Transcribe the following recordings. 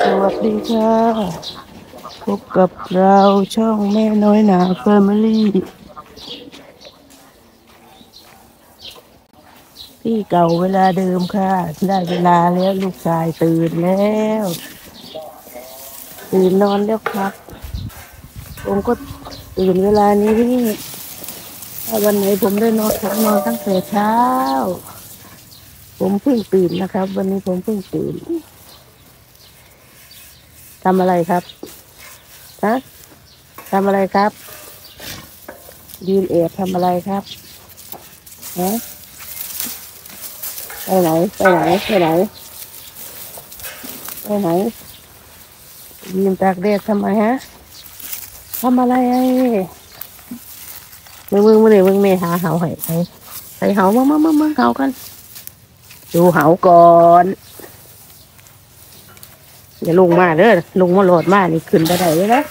สวัสดีค่ะ พบกับเราช่องแม่น้อยหนาแฟมิลี่ ที่เก่าเวลาเดิมค่ะ ได้เวลาแล้วลูกชายตื่นแล้ว ตื่นนอนแล้วครับ ผมก็ตื่นเวลานี้ถ้าวันไหนผมได้นอนผมนอนตั้งแต่เช้า ผมเพิ่งตื่นนะครับ วันนี้ผมเพิ่งตื่น ทำอะไรครับฮะทำอะไรครับ ยืนเอบทำอะไรครับฮะไปไหนไปไหนไปไหนไปไหนยืนตากแดดทำไมฮะทำอะไรไอ้มึงมึงมึงเลยมึงไม่หาเหาให้ใส่ใส่เหามามามามาเหากัน ดูเหาก่อน อย่าลงมาเด้อลงมาโหลดมานี่ขึ้นไปได้เลยนะ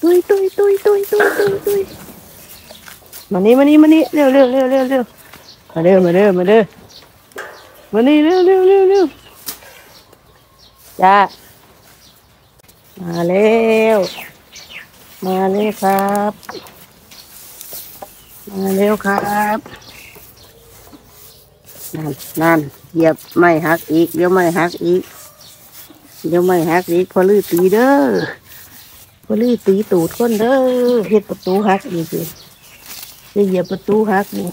ตุยตุยตุยตุยตุยตุยตุยมานี่มานี่มานี่เร็วเร็วเร็วเร็วเร็วมาเด้อมาเด้อมาเด้อมานี่เร็วเร็วเร็วเร็วจ้ามาเร็วมาเร็วครับ มาเร็วครับ นั่นนั่นเหยียบไม่หักอีกเดี๋ยวไม่หักอีกเดี๋ยวไม่หักอีกพอลื้อตีเด้อพอลื้อตีตูดคนเด้อเฮ็ดประตูหักอีกสิจะเหยียบประตูหักนี่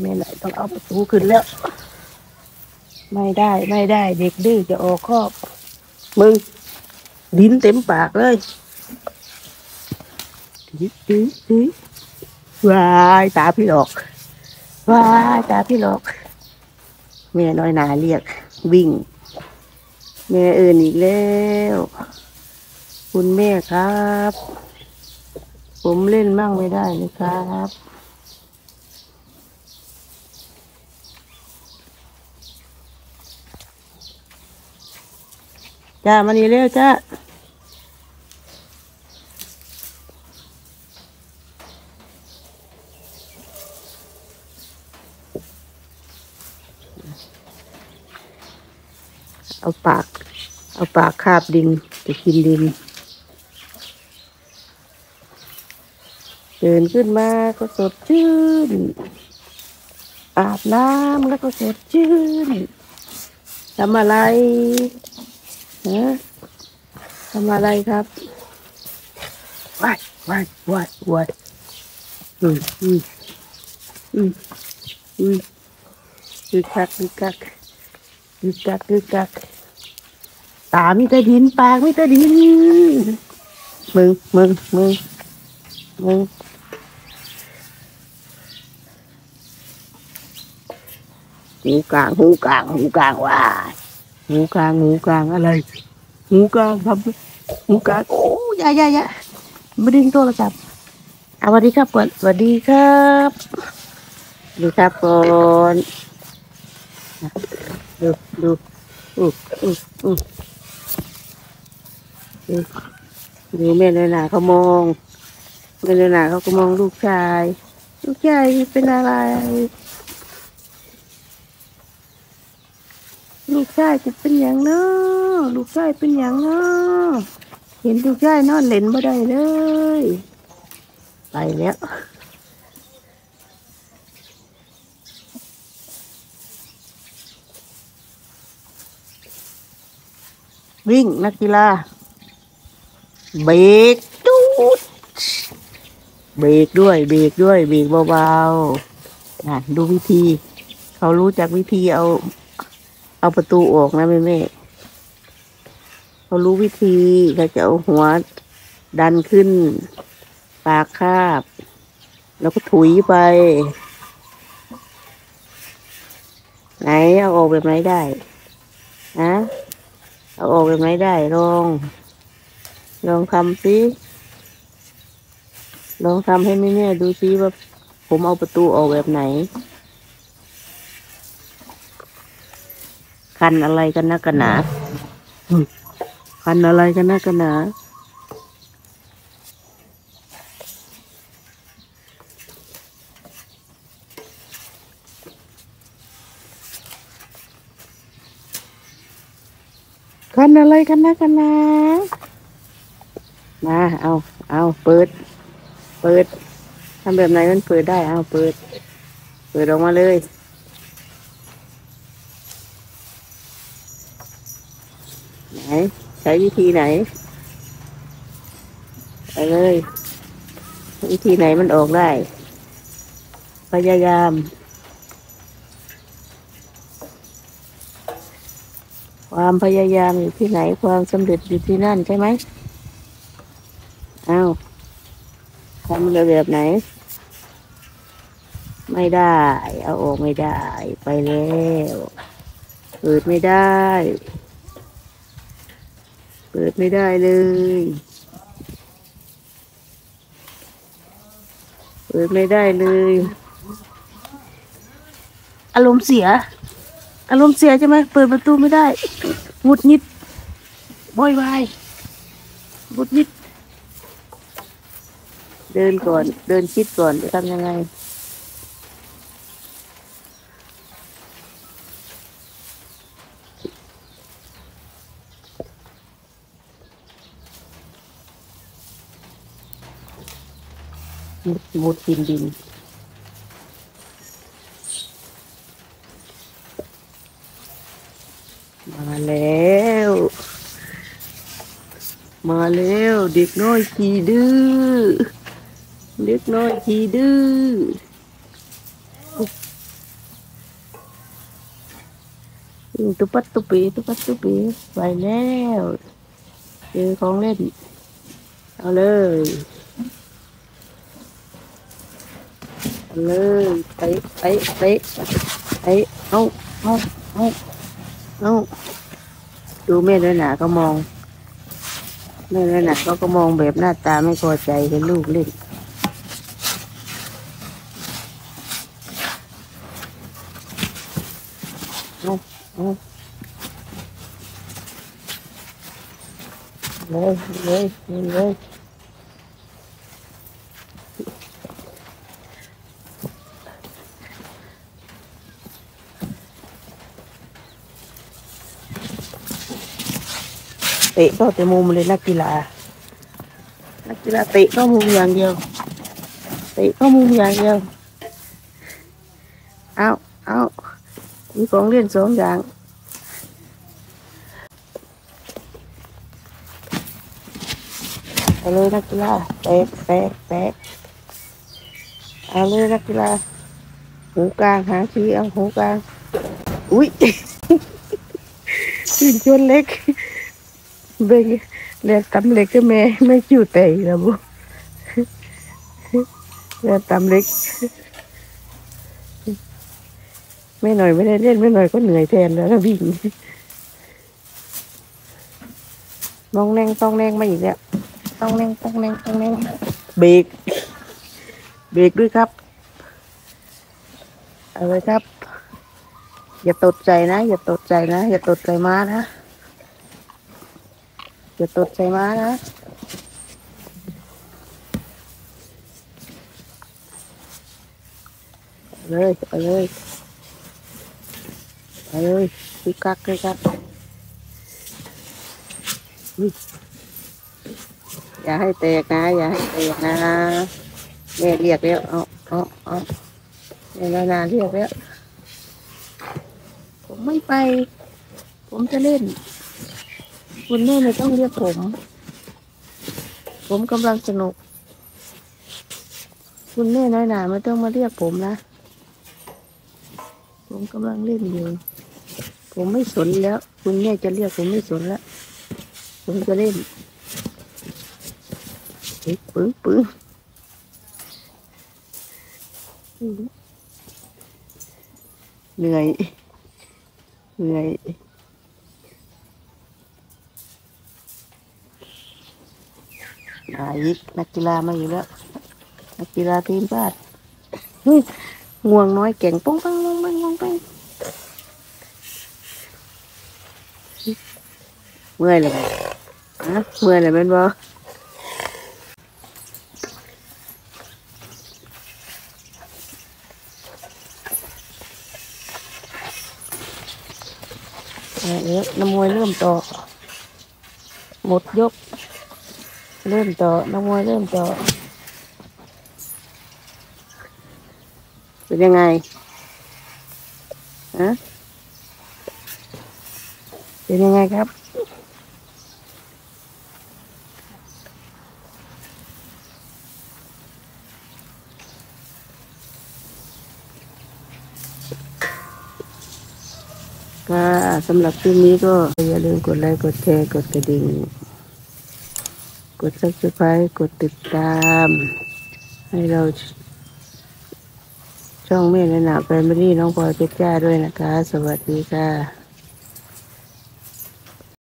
แม่ไหนต้องเอาประตูขึ้นแล้ว ไม่ได้ไม่ได้ เด็กดื้อจะออกครอบมึงดินเต็มปากเลยดิดิดิ วายตาพี่หลอกวายตาพี่หลอก แม่น้อยนาเรียก วิ่ง แม่เอื่นอีกแล้ว คุณแม่ครับ ผมเล่นมั่งไม่ได้เลยครับจ้ามานี่เร็วจ้า เอาปาก เอาปากคาบดินจะกินดินตื่นขึ้นมาก็สดชื่น อาบน้ำแล้วก็สดชื่นทำอะไรฮะทำอะไรครับว้ายว้ายว้ายว้ายอืมอืมอืมอืมคือคักคือคัก กึกกักกึกกักตามีแต่ดินปากมีแต่ดินมึงมึงมึงมึงหูกลางหูกลางหูกลางว่าหูกลางหูกลางอะไรหูกลางทำหูกลางโอ้ยายายาไม่ดึงโทรศัพท์อะสวัสดีครับก่อนสวัสดีครับสวัสดีครับก่อน ดูดูอืออืออือดูดูแม่ในหนาเขามองแม่ในหนาเขาก็มองลูกชาย ลูกชายเป็นอะไร ลูกชายจะเป็นอย่างเนาะลูกชายเป็นอย่างเนาะเห็นลูกชายนอนเล่นบ่ได้เลย ไปแล้ว วิ่งนักกีฬาเบรกจูดเบรกด้วย เบรกด้วย เบรกเบาๆนะดูวิธี เขารู้จักวิธีเอา เอาประตูออกนะแม่แม่เขารู้วิธีเขาจะเอาหัวดันขึ้น ปากคาบ แล้วก็ถุยไป ไหนเอาออกแบบไหนได้ฮะ เอาออกแบบไหนได้ลอง ลองทำสิลองทำให้แม่แม่ๆดูสิว่า ผมเอาประตูออกแบบไหน คันอะไรกันนะกันหนาอืมคันอะไรกันนะกันหนา คันอะไรกันนะกันนะมาเอาเอาเปิด เปิดทำแบบไหนมันเปิดได้เอาเปิด เปิดออกมาเลยไหนใช้วิธีไหนไปเลย วิธีไหนมันออกได้ พยายาม ความพยายามอยู่ที่ไหนความสำเร็จอยู่ที่นั่นใช่ไหมอาทำแบบไหน ไม่ได้ เอาออกไม่ได้ ไปแล้วเปิดไม่ได้เปิดไม่ได้เลย เปิดไม่ได้เลย อารมณ์เสีย อารมณ์เสียใช่ไหมเปิดประตูไม่ได้หุดหงิดบอยวายหงุดหงิด เดินก่อน เดินคิดก่อนจะทำยังไง มุดมุดดินดิน มาแล้ว มาแล้วเด็กน้อยขี่ดื้อเด็กน้อยขี่ดื้อตุปัดตุปีตุปัดตุปีไปแล้วเจอของเล่น เอาเลยเอาเลยไปไปไปไปเอาเอาเอาเอาดูแม่ด้วยหนาก็มอง ไม่ด้วยนะเขาก็มองแบบหน้าตาไม่พอใจเห็นลูกเล่นเลยเลยเลย เตะเข้าแต่มุมเลยนักกีฬานักกีฬาเตะเข้ามุมอย่างเดียวเตะเข้ามุมอย่างเดียวเอาเอามีของเล่นสองอย่างเอาเลยนักกีฬาแตกแตกแตกเอาเลยนักกีฬาหูกลางหาทีเอาหูกลางอุ้ยขึ้นชนเล็ก เบ่งเรียกตำเล็กก็แม่ไม่จิ้วเตะแล้วบุเรียกตำเล็กไม่หน่อยไม่ได้เล่นไม่หน่อยก็เหนื่อยแทนแล้วนะวิ่งมองแรงต้องแรงมาอีกแล้วต้องแรงต้องแรงต้องแรงเบรกเบรกด้วยครับเอาเลยครับ อย่าตดใจนะ อย่าตดใจนะ อย่าตดใจมานะ อย่าตดใจม้านะเอาเลยไปเลยไปเลยคึกคักเลยครับอุ๊ยอย่าให้แตกนะ อย่าให้แตกนะแม่เรียกแล้วเอาเอาเอาแม่นานาเรียกแล้วผมไม่ไป ผมจะเล่น คุณแม่ไม่ต้องเรียกผม ผมกำลังสนุก คุณแม่น้อยหนาไม่ต้องมาเรียกผมนะ ผมกำลังเล่นอยู่ ผมไม่สนแล้ว คุณแม่จะเรียกผมไม่สนแล้ว ผมจะเล่นเฮ้ยปึ้งปึ้งเหนื่อย เหนื่อย มาอีกนักกีฬามาอยู่แล้ว นักกีฬาทีมชาติง่วงน้อยเก่งปุ้งปังปุ้งปังปุ้งปังเมื่อยเลยฮะเมื่อยเลยเป็นบ่เออน้ำมวยเริ่มต่อหมดยก เริ่มต่อนักมวยเริ่มต่อ เป็นยังไงฮะเป็นยังไงครับก็สำหรับคลิปนี้ก็อย่าลืมกดไลค์ กดแชร์ กดกระดิ่ง กด subscribe กดติดตาม ให้เรา ช่องแม่และหนาแฟมิลี่น้องพลอยเพชรจ้าด้วยนะคะ สวัสดีค่ะ